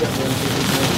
the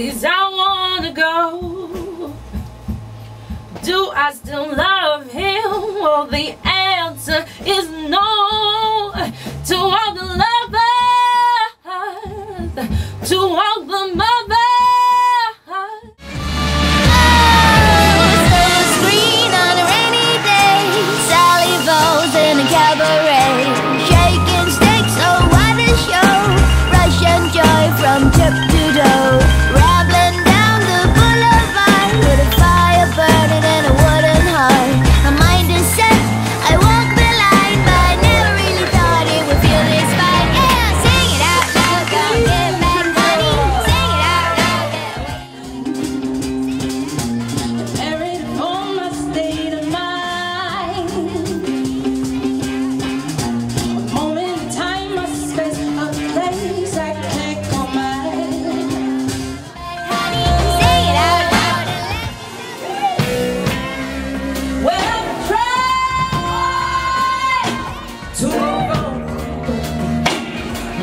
places I wanna go. Do I still love him? Well, the answer is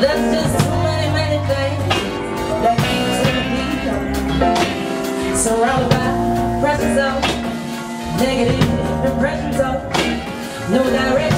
Just too many, many things that need to be. Surrounded by pressure negative impression no direction.